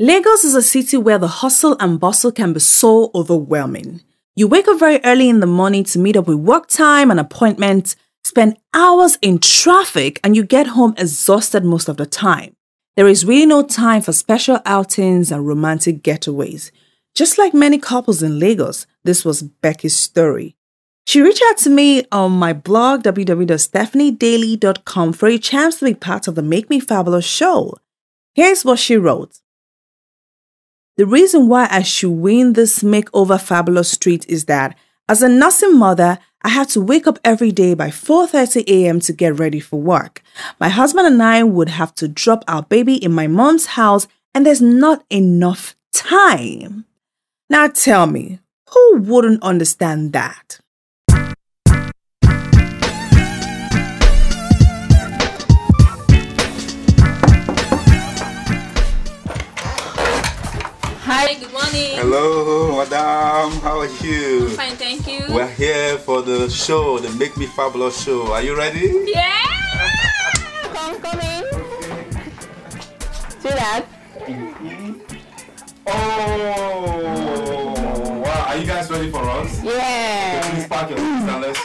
Lagos is a city where the hustle and bustle can be so overwhelming. You wake up very early in the morning to meet up with work time and appointments, spend hours in traffic, and you get home exhausted most of the time. There is really no time for special outings and romantic getaways. Just like many couples in Lagos, this was Becky's story. She reached out to me on my blog, www.stephaniedaily.com, for a chance to be part of the Make Me Fabulous show. Here's what she wrote. The reason why I should win this makeover fabulous street is that as a nursing mother, I had to wake up every day by 4:30 a.m. to get ready for work. My husband and I would have to drop our baby in my mom's house and there's not enough time. Now tell me, who wouldn't understand that? Morning. Hello, madam. How are you? Fine, thank you. We're here for the show, the Make Me Fabulous show. Are you ready? yeah! Come, come in. See that? Mm-hmm. Oh, wow. Are you guys ready for us? Yeah. Please park your seats and let's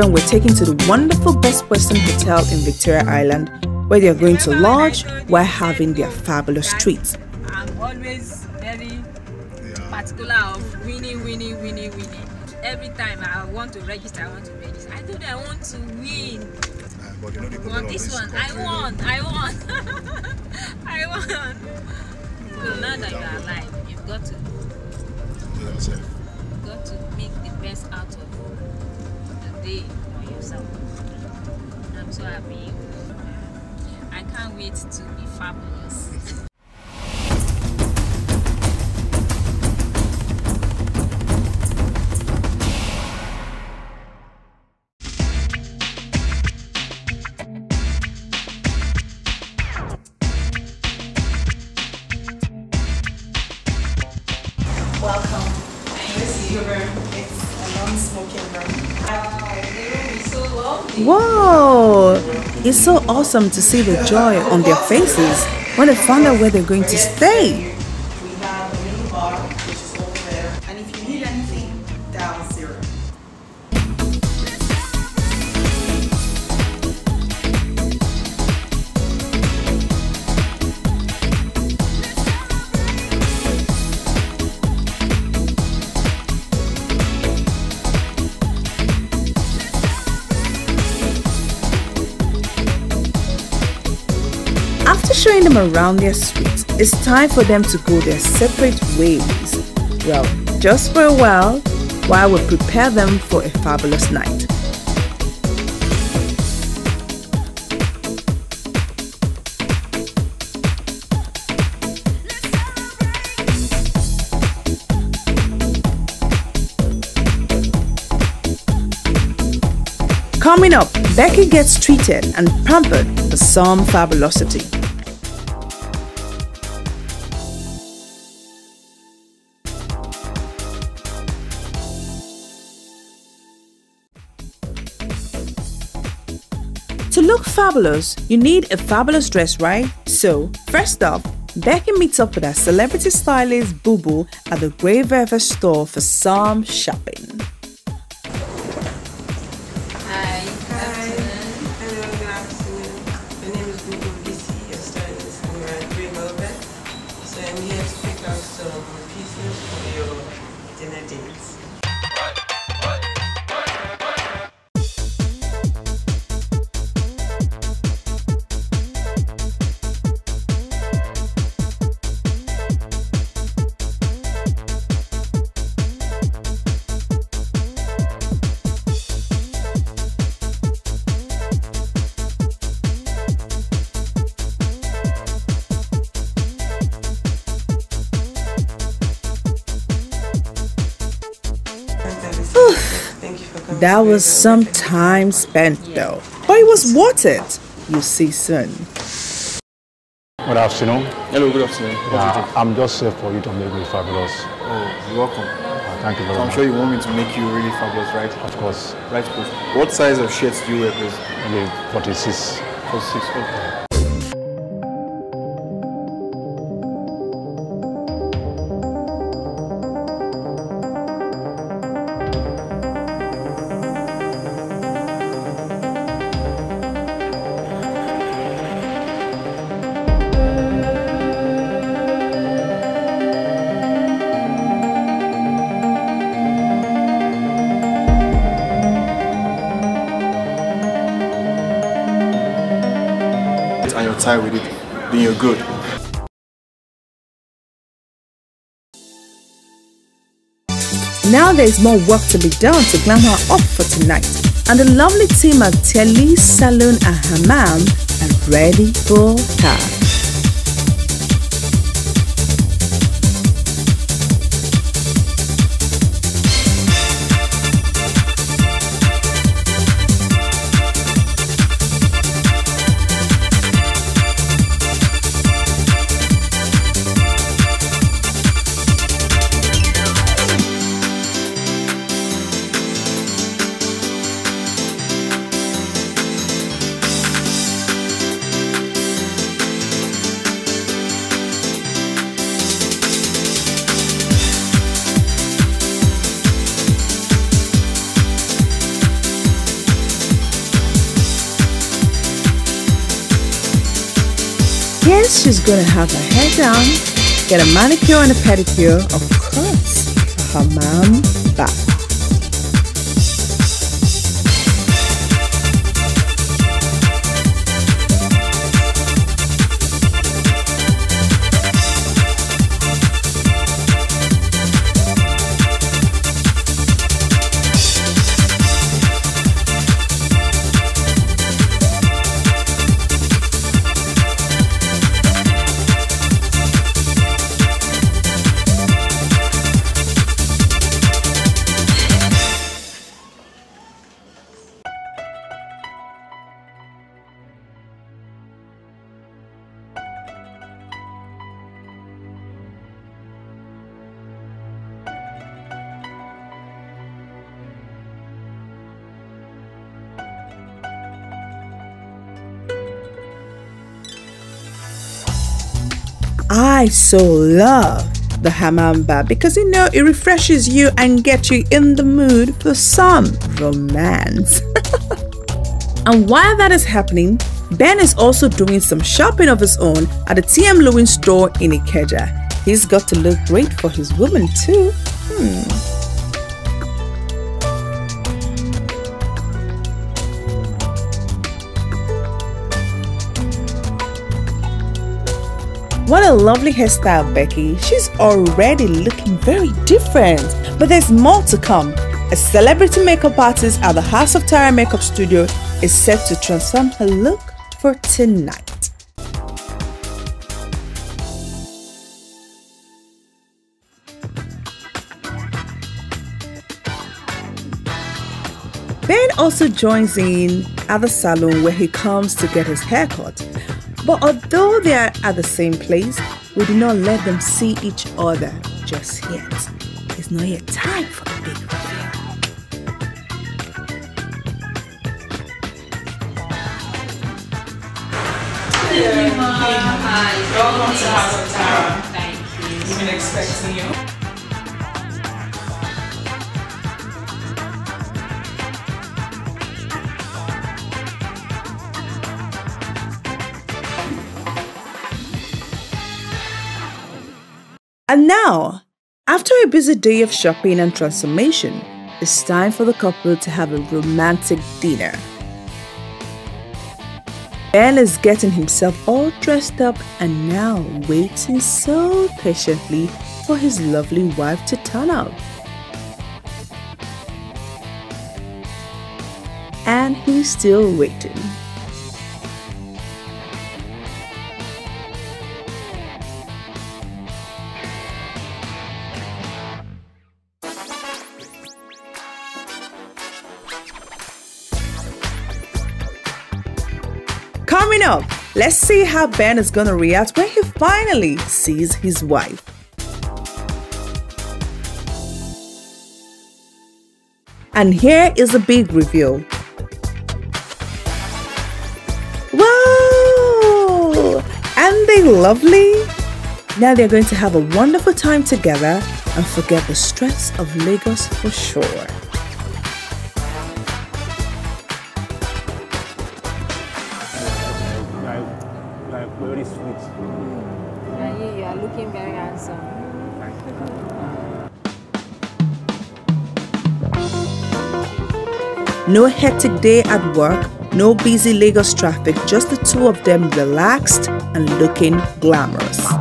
husband were taken to the wonderful Best Western Hotel in Victoria Island, where they are going to lodge while having their fabulous treats. I'm always very particular of winning, winning, winning, winning. Every time I want to register, I want to register. I told you I want to win. Want this one? I won. I won. I won. So now that you are alive, you've got to you've got to make the best out of the day for yourself. I'm so happy. I can't wait to be fabulous. It's so awesome to see the joy on their faces when they find out where they're going to stay. Around their suite, it's time for them to go their separate ways. Well, just for a while, while we prepare them for a fabulous night. Coming up, Becky gets treated and pampered for some fabulosity. Fabulous, you need a fabulous dress, right? So, first off, Becky meets up with her celebrity stylist Boo Boo at the Grey Velvet store for some shopping. Hi. Hello, good afternoon. My name is Google BC, your stylist, and we're at Grey Velvet. So I'm here to pick out some pieces for your dinner dates. That was some time spent though, but it was worth it. You see soon. Good afternoon. Hello, good afternoon. Uh, I'm just here for you to make me fabulous. Oh, you're welcome. Uh, thank you very So I'm sure you want me to make you really fabulous, right? Of course, Right, please. What size of shirts do you wear, please? maybe 46. For six. Okay. With it, then you're good. Now there's more work to be done to glam her up for tonight. And the lovely team at Telly Salon and Hammam are ready for her. Yes, she's gonna have her hair down, get a manicure and a pedicure, of course, for her mom back. I so love the hammam bath because you know it refreshes you and gets you in the mood for some romance. and while that is happening, Ben is also doing some shopping of his own at the TM Lewin store in Ikeja. He's got to look great for his woman too. Hmm. What a lovely hairstyle, Becky. She's already looking very different. But there's more to come. A celebrity makeup artist at the House of Tara Makeup Studio is set to transform her look for tonight. Ben also joins in at the salon where he comes to get his haircut. But although they are at the same place, we do not let them see each other just yet. It's not yet time for the big reveal. Welcome to House of Tara. Thank you. We've been expecting you. And now, after a busy day of shopping and transformation, it's time for the couple to have a romantic dinner. Ben is getting himself all dressed up and now waiting so patiently for his lovely wife to turn up. And he's still waiting. Coming up, let's see how Ben is gonna react when he finally sees his wife. And here is a big reveal. Wow! And they lovely? Now they're going to have a wonderful time together and forget the stress of Lagos for sure. Are looking very handsome. No hectic day at work, no busy Lagos traffic, just the two of them relaxed and looking glamorous.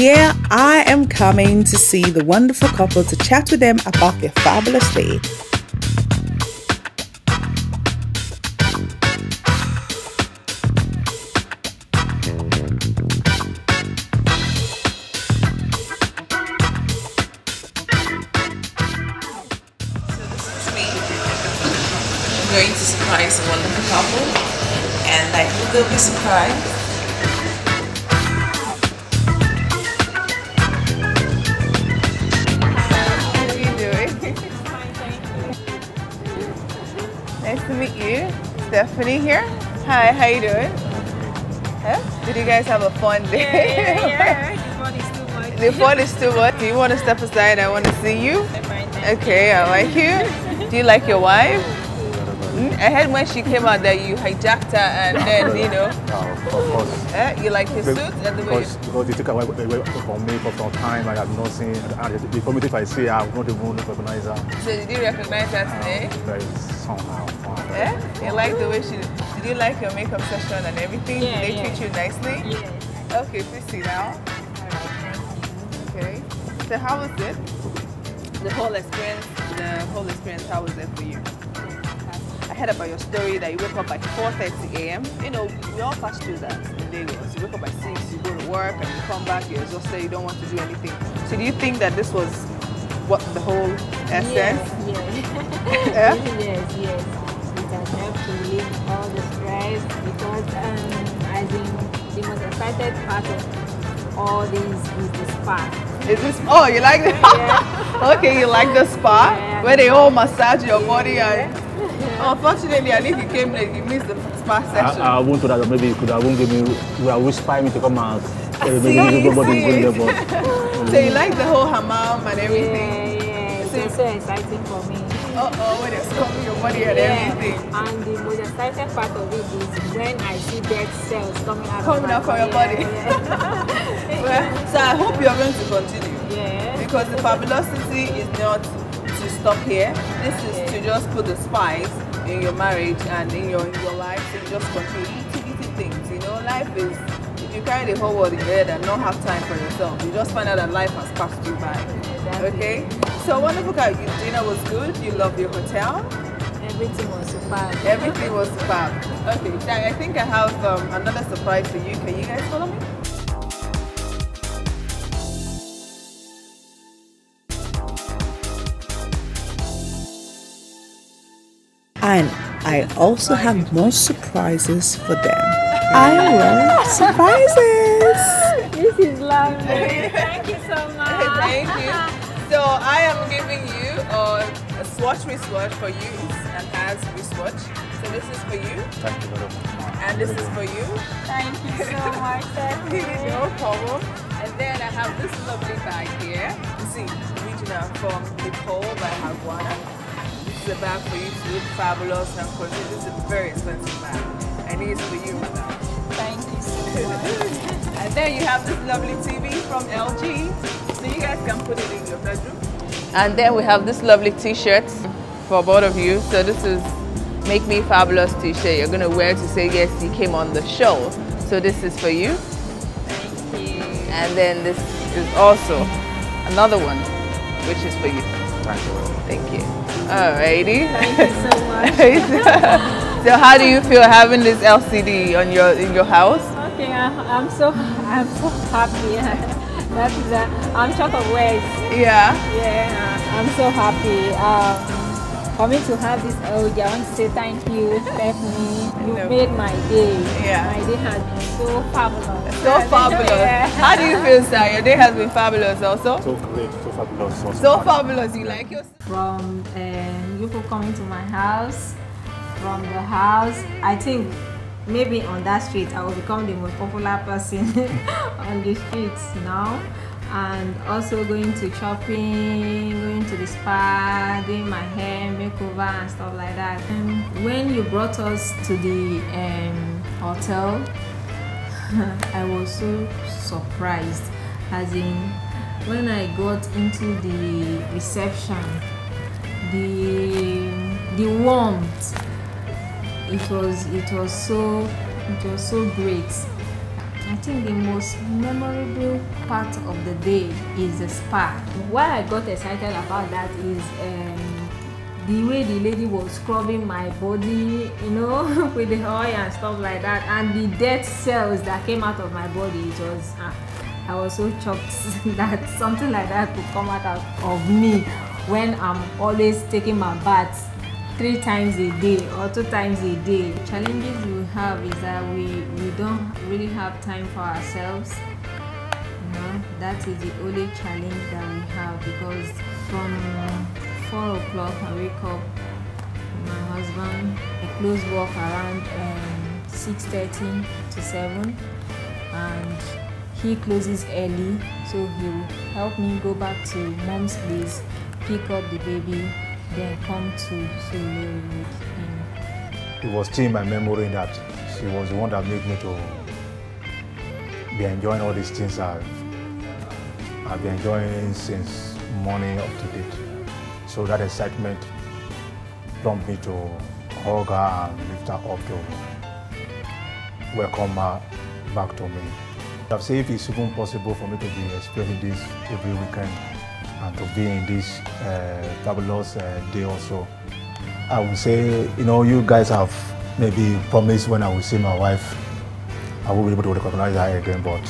Here I am coming to see the wonderful couple to chat with them about their fabulous day. going to surprise a wonderful couple, and I hope they'll be surprised. Stephanie here. Hi, how you doing? Huh? Did you guys have a fun day? Yeah, the fun is too much. the fun is too much. Do you want to step aside? I want to see you. Okay, I like you. Do you like your wife? Mm, I heard when she came out that you hijacked her and then, you know, Uh, of course. eh, you like the suit and the way Because, because they took away, away from me for some time and I've not seen, and they told me if I see her, I will not even recognize her. So did you recognize her today? Very somehow. Eh? You like the way she did you like your makeup session and everything? Yeah, did they yeah. treat you nicely? Yes. Okay, please sit down. Okay. So how was it? The whole experience, the whole experience, how was it for you? Heard about your story that you wake up by 4.30 a.m. You know, we all pass through that in Lagos. You wake up by 6, you go to work and you come back, you're exhausted, you don't want to do anything. So do you think that this was what the whole essence? Yes, Yeah? yes, yes. It has helped to relieve all the stress because um, I think the most excited part of all this is the spa. Is this? Oh, you like it? okay, you like the spa Yeah. where they all massage your body and. Unfortunately, I think he came late. He missed the spa session. I, I won't do that, maybe you could have won't give me, you have whispered me to come out. Maybe See, everybody see. is going there, but so you like the whole hammam and everything. yeah. It's been so exciting for me. Uh oh, when it's coming your body and Yeah. everything. And the most exciting part of it is when I see dead cells coming out Coming of my out from your body. Yeah, Well, so I hope you're going to continue. yeah. Because the fabulosity is not to stop here. This is to just put the spice in your marriage and in your in your life. So you just continue eating, eating things. You know, life is if you carry the whole world in your head and not have time for yourself, you just find out that life has passed you by. Okay? So wonderful guy, your dinner was good, you love your hotel, Everything was superb. everything was superb. Okay, Shai, I think I have um, another surprise for you. Can you guys follow me? And I also have more surprises for them. I love surprises. This is lovely. Thank you so much. Thank you. So I am giving you a, a swatch wristwatch for use and has wristwatch. So this is for you Thank you very much. and this is for you. Thank you so much. Thank you. no problem. And then I have this lovely bag here. You see, original from Nicole by Haguana. This is a bag for you to look fabulous and consider this is a very expensive bag. And it is for you, madam. Thank you so much. And then you have this lovely TV from LG. So you guys can put it in your bedroom. And then we have this lovely t-shirt for both of you. So this is Make Me Fabulous t-shirt. You're gonna wear to say yes, you came on the show. So this is for you. Thank you. And then this is also another one, which is for you. Thank you. Thank you. Alrighty. Thank you so much. so how do you feel having this LCD on your in your house? Okay, I, I'm so I'm so happy. that is a, I'm short of words. Yeah. Yeah, I'm so happy. Um, for me to have this LG, I want to say thank you, Stephanie. You know. made my day. Yeah. My day has been so fabulous. So fabulous. Yeah. How do you feel, sir? Your day has been fabulous also. So great, so fabulous. So, So fabulous. You like yours? From um, people coming to my house, from the house, I think maybe on that street I will become the most popular person on the streets now. And also going to shopping, going to the spa, doing my hair, makeover, and stuff like that. And when you brought us to the um, hotel, I was so surprised. As in, when I got into the reception, the the warmth, it was it was so it was so great. I think the most memorable part of the day is the spa. Why I got excited about that is um, the way the lady was scrubbing my body, you know, with the oil and stuff like that, and the dead cells that came out of my body. It was, ah, I was so shocked that something like that could come out of- me when I'm always taking my bath three times a day or two times a day. Challenges we have is that we we don't really have time for ourselves. You know, that is the only challenge that we have because from four o'clock I wake up my husband. I close work around um, six thirty to seven, and he closes early, so he will help me go back to mom's place, pick up the baby, then come to with him. it was still in my memory that she was the one that made me to be enjoying all these things I've, I've been enjoying since morning up to date. So that excitement prompted me to hug her and lift her up to welcome her back to me. I've said if it's even possible for me to be experiencing this every weekend and to be in this uh, fabulous uh, day also. I would say, you know, you guys have maybe promised when I will see my wife, I will be able to recognize her again, but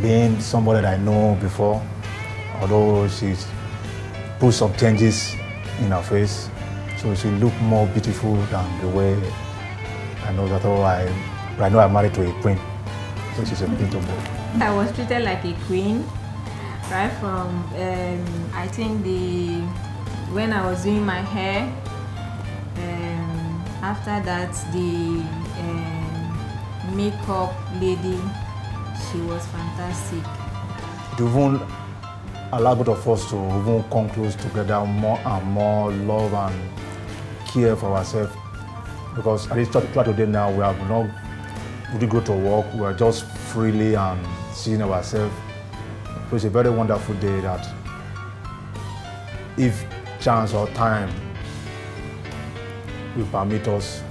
being somebody that I know before, although she's put some changes in her face, so she look more beautiful than the way I know that oh, I, I know I'm married to a queen, so she's a queen to me. I was treated like a queen, right from um, I think the when I was doing my hair. Um, after that, the um, makeup lady, she was fantastic. It even allow both of us to even come close together more and more love and care for ourselves because at least throughout today now we have not really go to work we are just freely and seeing ourselves so it's a very wonderful day that if chance or time will permit us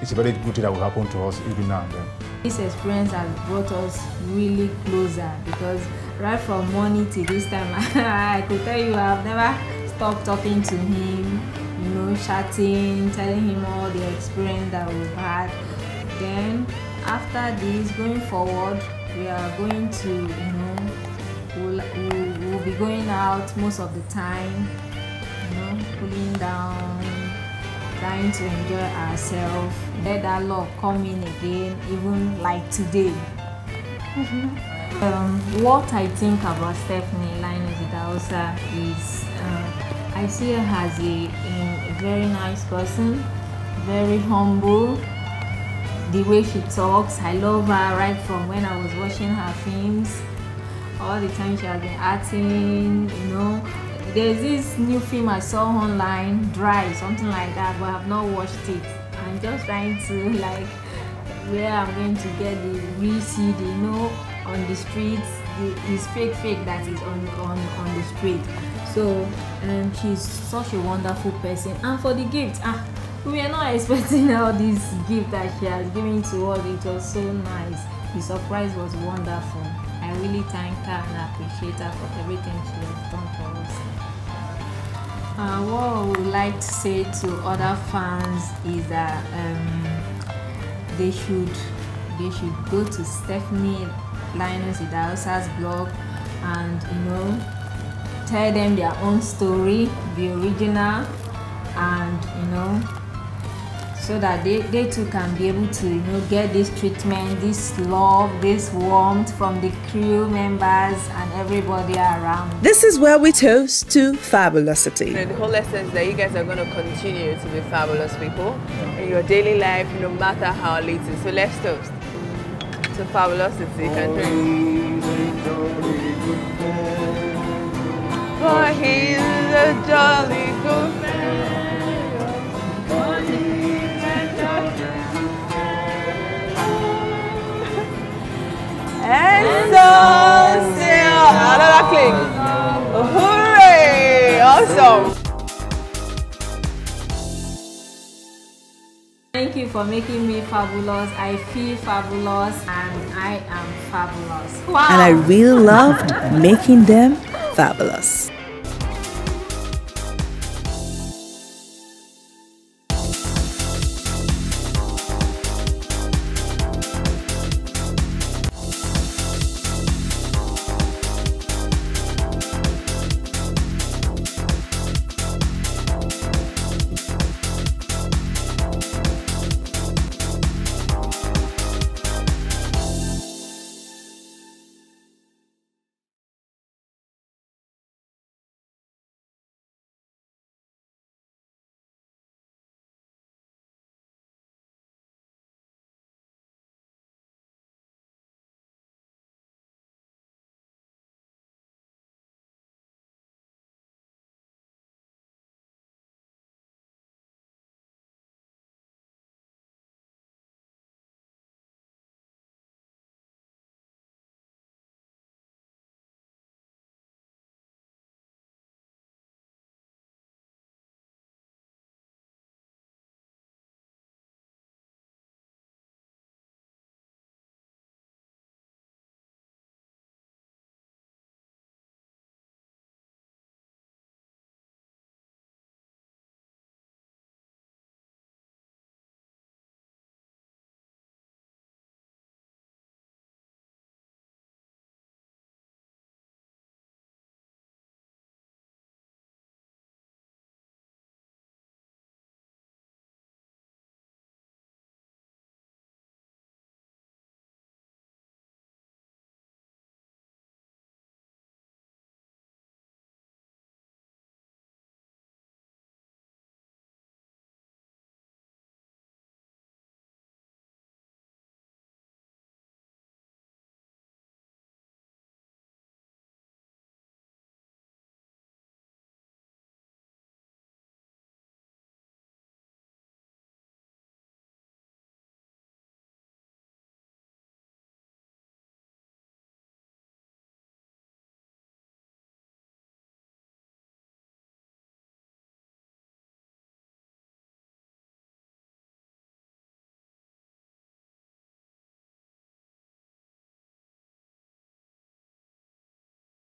it's a very good thing that will happen to us even now and then This experience has brought us really closer because right from morning to this time, I could tell you I've never stopped talking to him, you know, chatting, telling him all the experience that we've had. Then after this, going forward, we are going to, you know, going out most of the time, you know, cooling down, trying to enjoy ourselves let that love come in again even like today Um, what I think about Stephanie Linus Idahosa is uh, I see her as a, a very nice person, very humble. The way she talks, I love her right from when I was watching her films. All the time she has been acting, you know. There's this new film I saw online, Dry, something like that, but I've not watched it. I'm just trying to like where I'm going to get the real CD, you know, on the streets. It's fake, fake that is on on on the street. So um, she's such a wonderful person. And for the gift, ah, we are not expecting all this gift that she has given to us. It was so nice. The surprise was wonderful. Really thank her and appreciate her for everything she has done for us. Uh, what I would like to say to other fans is that um, they should they should go to Stephanie Linus Idahosa's blog and you know tell them their own story, the original, and you know so that they, they too can be able to you know get this treatment this love this warmth from the crew members and everybody around. This is where we toast to fabulosity. You know, the whole essence that you guys are going to continue to be fabulous people in your daily life no matter how little. So let's toast to fabulosity oh. for he's a jolly good man And so still another click. Hooray! Awesome. Thank you for making me fabulous. I feel fabulous and I am fabulous. Wow. And I really loved making them fabulous.